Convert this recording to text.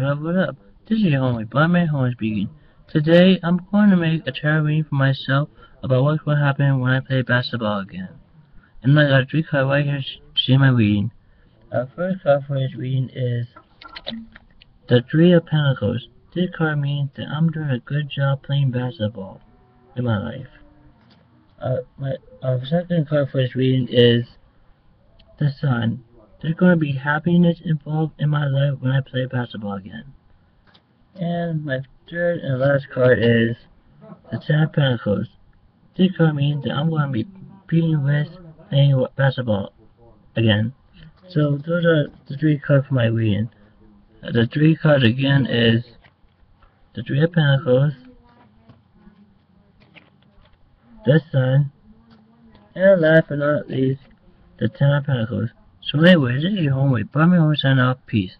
Up, what up? This is your homie, Blind Home speaking. Today, I'm going to make a tarot reading for myself about what will happen when I play basketball again. And I got three cards right here to see my reading. Our first card for this reading is the Three of Pentacles. This card means that I'm doing a good job playing basketball in my life. Uh, my our second card for this reading is the Sun. There's going to be happiness involved in my life when I play basketball again. And my third and last card is the Ten of Pentacles. This card means that I'm going to be beating with playing basketball again. So those are the three cards for my reading. The three cards again is the Three of Pentacles, the Sun, and last but not least, the Ten of Pentacles. So anyway, this is your homie. Bye me home sign off. Peace.